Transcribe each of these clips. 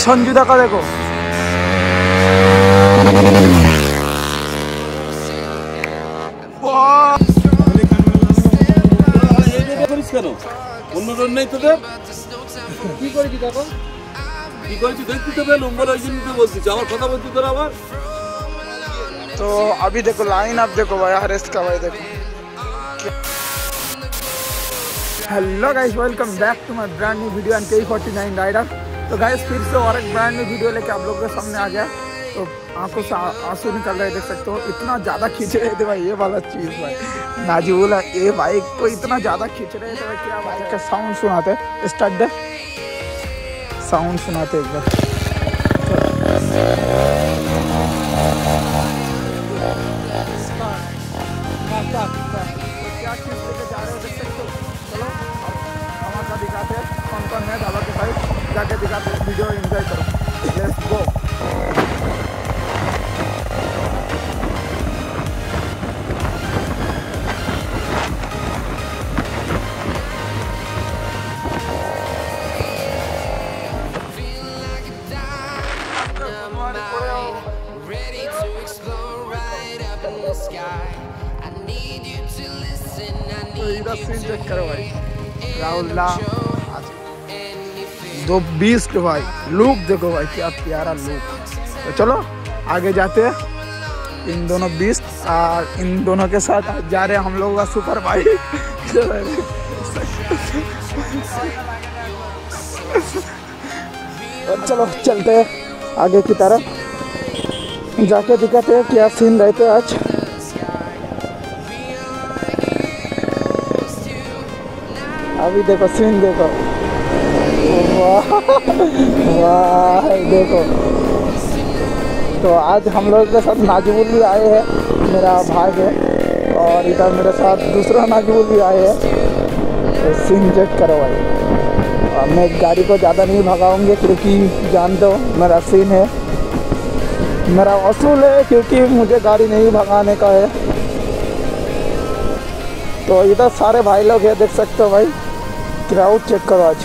संजुदा का देखो করিস কেন অন্য রোড নেই তোদের কি করেছি দেখো কি করেছিস দেখতে তো পেলুম বলে ওই জন্য তো বলছিস আমার কথা বলছিস তোরা আবার तो अभी देखो लाइन आप देखो भाई हर इसका भाई देखो hello guys welcome back to my brand new video and K forty nine rider तो गाइस फिर से और एक ब्रांड न्यू वीडियो लेके आप लोगों के सामने आ गया। तो आँखों से आँसू निकल रहे देख सकते हो। इतना ज़्यादा खींच रहे थे भाई, ये वाला चीज़ भाई। नाजूल है। ये बाइक को इतना ज़्यादा खींच रहे थे भाई, क्या बाइक का साउंड सुनाते स्टार्ट दे साउंड सुनाते एक बार। क्या चीज़ लेके जा रहे हो, देख सकते हो। चलो हमारा दिखाते कौन कौन है जाके दिखाते हैं वीडियो एंजॉय करो let's go Ready to explore right up in the sky. I need you to listen. I तो need इधर you सीन to चेक करो भाई hear राहुल दो बीस के भाई। लुक देखो भाई, क्या प्यारा लुक तो चलो, आगे जाते हैं। इन दोनों बीस, और इन दोनों के साथ जा रहे हैं हम लोग का सुपर बाइक चलो, चलते हैं आगे की तरफ़। जाके दिखाते हैं क्या सीन रहते हैं आज। अभी देखो सीन देखो। वाह वाह देखो। तो आज हम लोग के साथ नाजबुल भी आए हैं, मेरा भाई है, और इधर मेरे साथ दूसरा नाजबुल भी आए हैं। तो सीन चेक करो भाई। और मैं गाड़ी को ज़्यादा नहीं भगाऊँगे, क्योंकि जान दो मेरा सीन है। मेरा असूल है, क्योंकि मुझे गाड़ी नहीं भगाने का है। तो इधर सारे भाई लोग हैं, देख सकते हो भाई। क्राउड चेक करो आज।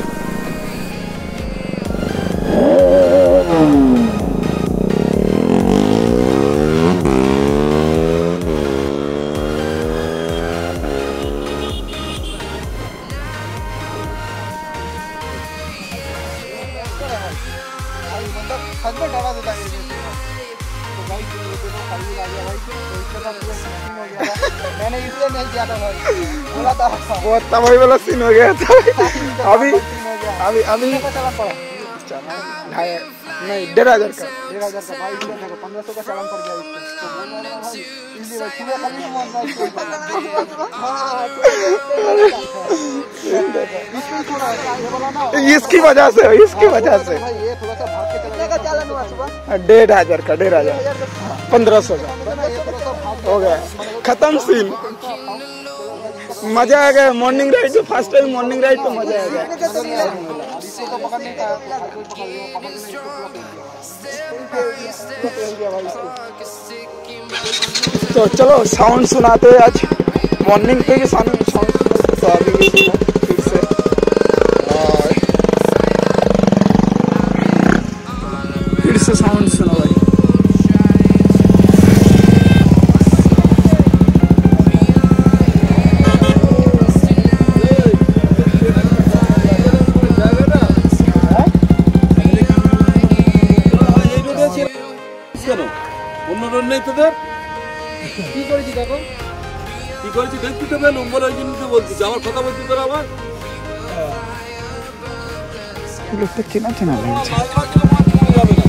इसलिए नहीं था भाई बोला था बहुत तबाही वाला सीन हो गया था। अभी अभी अभी पड़ा नहीं डेढ़ हज़ार का। एक हज़ार का। भाई इसलिए मेरे को पंद्रह सौ का चालान पड़ गया इसको। तो हूँ हाँ, वजह से इसकी वजह से। भाई ये थोड़ा सा भाग के चला का चालान हुआ सुबह? डेढ़ हज़ार का डेढ़ हज़ार। पंद्रह सौ का। भाग हो गया। खत्म सीन मज़ा आ गया। मॉर्निंग राइड तो फ़र्स्ट टाइम मॉर्निंग राइड तो मज़ा आ गया। तो चलो साउंड सुनाते आज। मॉर्निंग पे साउंड साउंड নেই তোদের কি করেছি দেখো কি করেছিস দেখতে তো পেলুম বলে ওই জন্য তো বলছিস আমার কথা বলছিস তোরা আবার লোকটা চেনা চেনা লাগছে মাল মারলে মাল খাওয়া যাবে না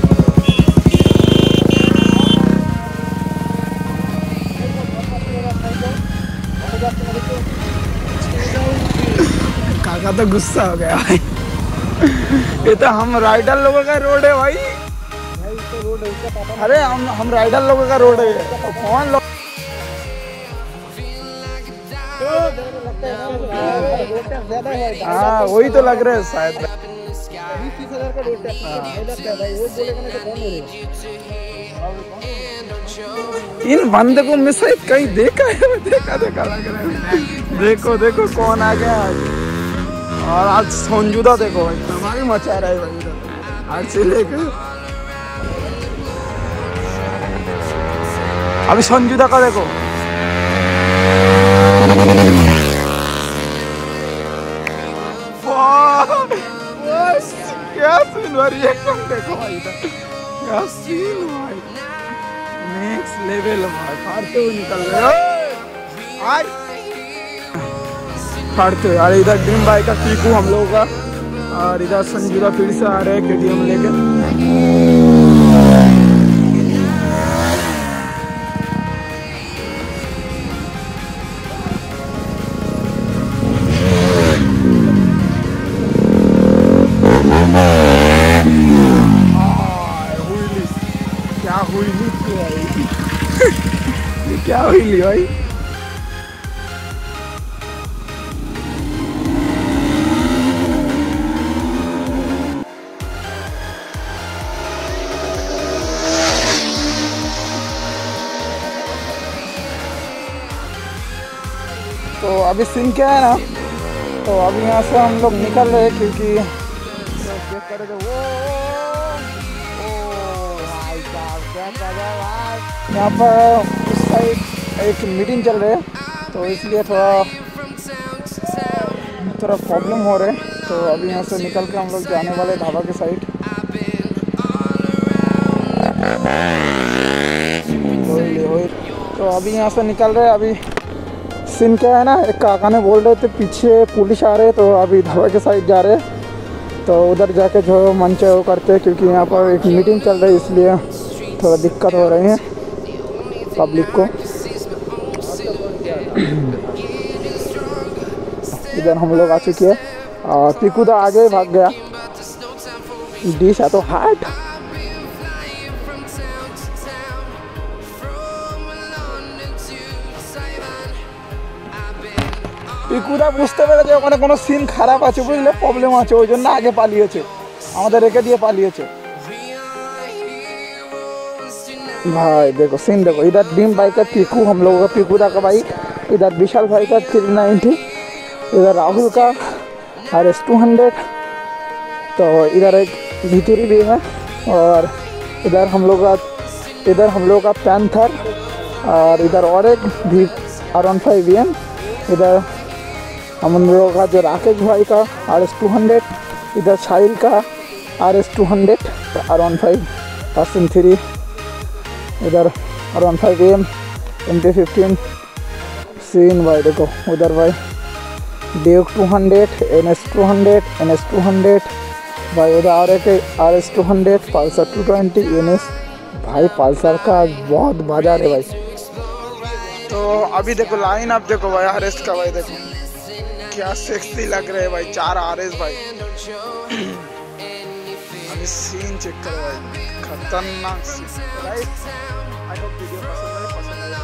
काका तो गुस्सा हो गया भाई ये तो हम राइडर लोगों का रोड है भाई अरे हम हम राइडर लोगों का रोड है तो कौन लोग हाँ वही तो लग रहा है शायद। है। इन बंदे को मैं शायद कहीं देखा है? देखा देखा लग रहा है। देखो देखो कौन आ गया आज। और आज संजुदा देखो, भाई। मचा रहा है भाई इधर। आरसी लेके अभी संजू दा का देखो क्या सीन देखो भाई क्या सीन भाई नेक्स्ट लेवल भाई फाड़ते हुए निकल गए हाय फाड़ते हुए अरे इधर ड्रीम बाइक का हम लोगों का और इधर संजीदा फिर से आ रहे हैं के लेके क्या हुई भाई तो अभी सीन क्या है ना तो अभी यहाँ से हम लोग निकल रहे हैं क्योंकि यहाँ पर साइड एक मीटिंग चल रही है तो इसलिए थोड़ा थोड़ा प्रॉब्लम हो रहा है तो अभी यहाँ से निकल के हम लोग जाने वाले ढाबा के साइड वही तो अभी यहाँ से निकल रहे अभी सीन क्या है ना, एक काका ने बोल रहे थे, पीछे पुलिस आ रहे तो अभी ढाबा के साइड जा रहे तो उधर जाके जो मंच है वो करते क्योंकि यहाँ पर एक मीटिंग चल रही है, इसलिए थोड़ा दिक्कत हो रही है। पब्लिक को इधर हम लोग आ चुके हैं और पिकुदा आगे भाग गया डिश है तो हार्ट পিকুদা বুঝতে পেরেছে ওখানে কোনো সিন খারাপ আছে বুঝলে প্রবলেম আছে ওই জন্য আগে পালিয়েছে আমাদের রেখে দিয়ে পালিয়েছে भाई, देखो सीन देखो, इधर ड्रीम बाइक का पीकू, हम लोगों का पीकूदा का बाइक इधर विशाल भाई का थ्री नाइन्टी इधर राहुल का आर एस टू हंड्रेड तो इधर एक भितुरी भी है, और इधर हम लोग का, इधर हम लोग का पैंथर, और इधर और एक भी R one five V M इधर हम लोगों का जो राकेश भाई का आर एस टू हंड्रेड इधर साहिल का R S two hundred R one five person three इधर R one five M M T fifteen scene भाई देखो, उधर भाई Duke two hundred N S two hundred N S two hundred भाई उधर R एक R S two hundred Pulsar two twenty N S भाई Pulsar का बहुत बाज़ार है भाई। तो अभी देखो लाइन आप देखो भाई आर एस का भाई देखो, क्या सेक्सी लग रहे हैं भाई, चार आर एस भाई। अभी सीन चेक करो भाई खतरनाक सीन आई होप वीडियो पसंद आए पसंद आए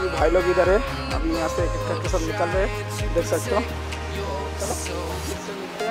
तो भाई लोग इधर है अभी यहाँ से एक एक करके सब निकल रहे देख सकते हो चलो